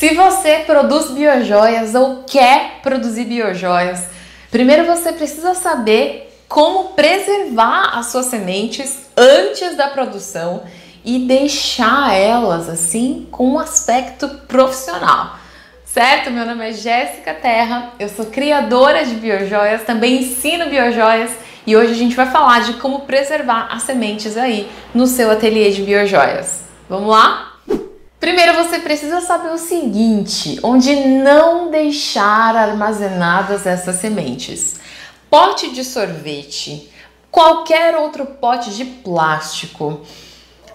Se você produz biojoias ou quer produzir biojoias, primeiro você precisa saber como preservar as suas sementes antes da produção e deixar elas assim com um aspecto profissional. Certo? Meu nome é Jéssica Terra, eu sou criadora de biojoias, também ensino biojoias e hoje a gente vai falar de como preservar as sementes aí no seu ateliê de biojoias. Vamos lá? Primeiro você precisa saber o seguinte: onde não deixar armazenadas essas sementes. Pote de sorvete, qualquer outro pote de plástico,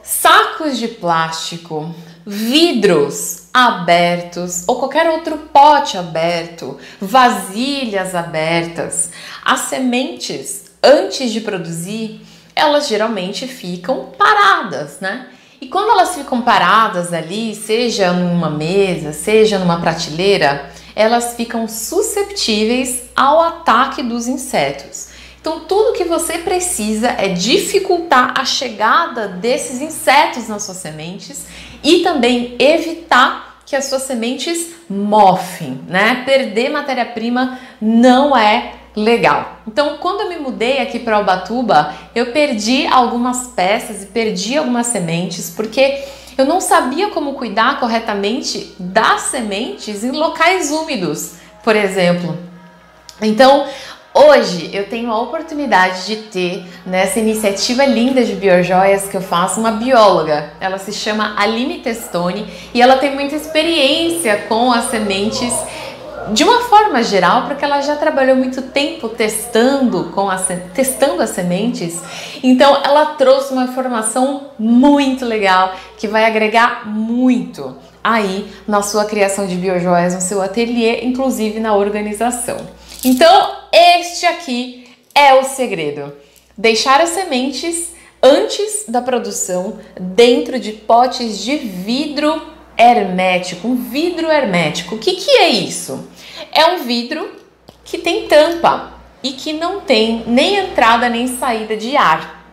sacos de plástico, vidros abertos ou qualquer outro pote aberto, vasilhas abertas. As sementes, antes de produzir, elas geralmente ficam paradas, né? E quando elas ficam paradas ali, seja numa mesa, seja numa prateleira, elas ficam susceptíveis ao ataque dos insetos. Então, tudo que você precisa é dificultar a chegada desses insetos nas suas sementes e também evitar que as suas sementes mofem, né? Perder matéria-prima não é legal. Então, quando eu me mudei aqui para Ubatuba, eu perdi algumas peças e perdi algumas sementes porque eu não sabia como cuidar corretamente das sementes em locais úmidos, por exemplo. Então, Hoje eu tenho a oportunidade de ter nessa iniciativa linda de biojoias que eu faço uma bióloga. Ela se chama Aline Testoni e ela tem muita experiência com as sementes de uma forma geral, porque ela já trabalhou muito tempo testando com as, testando as sementes, então ela trouxe uma informação muito legal que vai agregar muito aí na sua criação de biojoias, no seu ateliê, inclusive na organização. Então, este aqui é o segredo. Deixar as sementes antes da produção dentro de potes de vidro hermético, um vidro hermético. O que, que é isso? É um vidro que tem tampa e que não tem nem entrada nem saída de ar.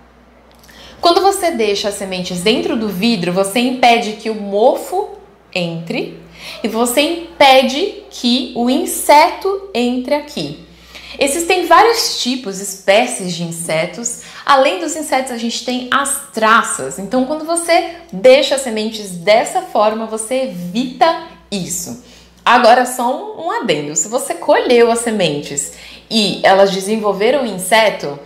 Quando você deixa as sementes dentro do vidro, você impede que o mofo entre e você impede que o inseto entre aqui. Existem vários tipos, espécies de insetos. Além dos insetos, a gente tem as traças. Então, quando você deixa as sementes dessa forma, você evita isso. Agora, só um, um adendo: se você colheu as sementes e elas desenvolveram um inseto,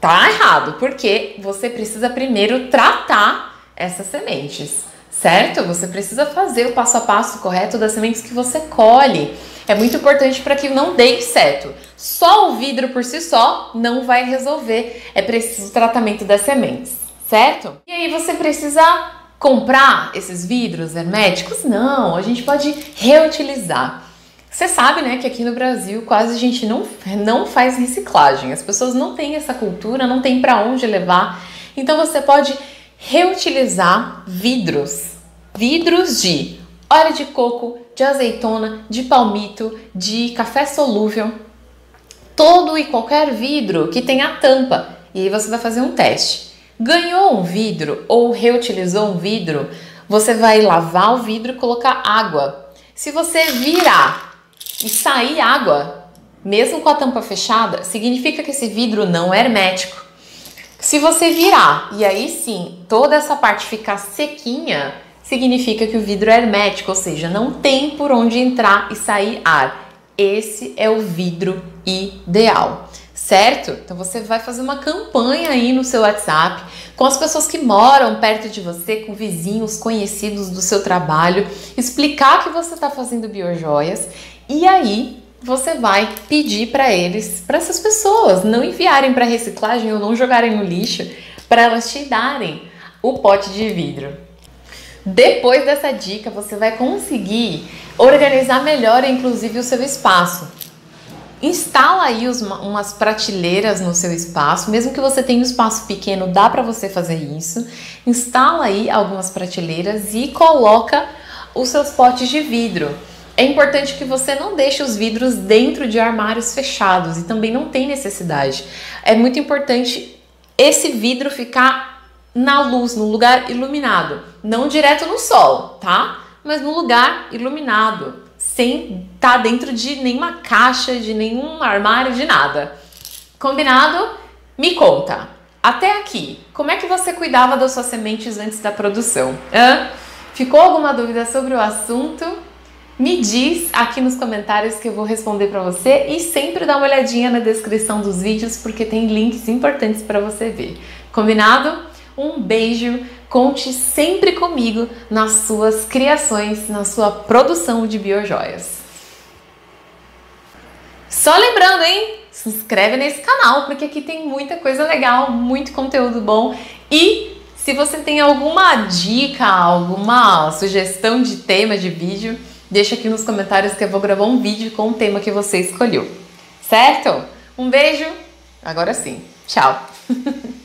tá errado, porque você precisa primeiro tratar essas sementes, certo? Você precisa fazer o passo a passo correto das sementes que você colhe. É muito importante para que não dê inseto. Só o vidro por si só não vai resolver. É preciso tratamento das sementes, certo? E aí você precisa comprar esses vidros herméticos? Não, a gente pode reutilizar. Você sabe, né, que aqui no Brasil quase a gente não, não faz reciclagem. As pessoas não têm essa cultura, não tem para onde levar. Então você pode reutilizar vidros. Vidros de óleo de coco, de azeitona, de palmito, de café solúvel, todo e qualquer vidro que tenha tampa. E aí você vai fazer um teste. Ganhou um vidro ou reutilizou um vidro, você vai lavar o vidro e colocar água. Se você virar e sair água, mesmo com a tampa fechada, significa que esse vidro não é hermético. Se você virar e aí sim toda essa parte ficar sequinha, significa que o vidro é hermético, ou seja, não tem por onde entrar e sair ar. Esse é o vidro ideal, certo? Então você vai fazer uma campanha aí no seu WhatsApp com as pessoas que moram perto de você, com vizinhos, conhecidos do seu trabalho, explicar que você está fazendo biojoias e aí você vai pedir para eles, para essas pessoas, não enviarem para reciclagem ou não jogarem no lixo, para elas te darem o pote de vidro. Depois dessa dica, você vai conseguir organizar melhor, inclusive, o seu espaço. Instala aí os, umas prateleiras no seu espaço, mesmo que você tenha um espaço pequeno, dá para você fazer isso. Instala aí algumas prateleiras e coloca os seus potes de vidro. É importante que você não deixe os vidros dentro de armários fechados e também não tem necessidade. É muito importante esse vidro ficar na luz, no lugar iluminado, não direto no sol, tá? mas num lugar iluminado, sem estar tá dentro de nenhuma caixa, de nenhum armário, de nada. Combinado? Me conta. Até aqui, como é que você cuidava das suas sementes antes da produção? Hã? Ficou alguma dúvida sobre o assunto? Me diz aqui nos comentários que eu vou responder para você e sempre dá uma olhadinha na descrição dos vídeos porque tem links importantes para você ver. Combinado? Um beijo, conte sempre comigo nas suas criações, na sua produção de biojoias. Só lembrando, hein? Se inscreve nesse canal porque aqui tem muita coisa legal, muito conteúdo bom e se você tem alguma dica, alguma sugestão de tema de vídeo, Deixa aqui nos comentários que eu vou gravar um vídeo com o tema que você escolheu. Certo? Um beijo. Agora sim. Tchau.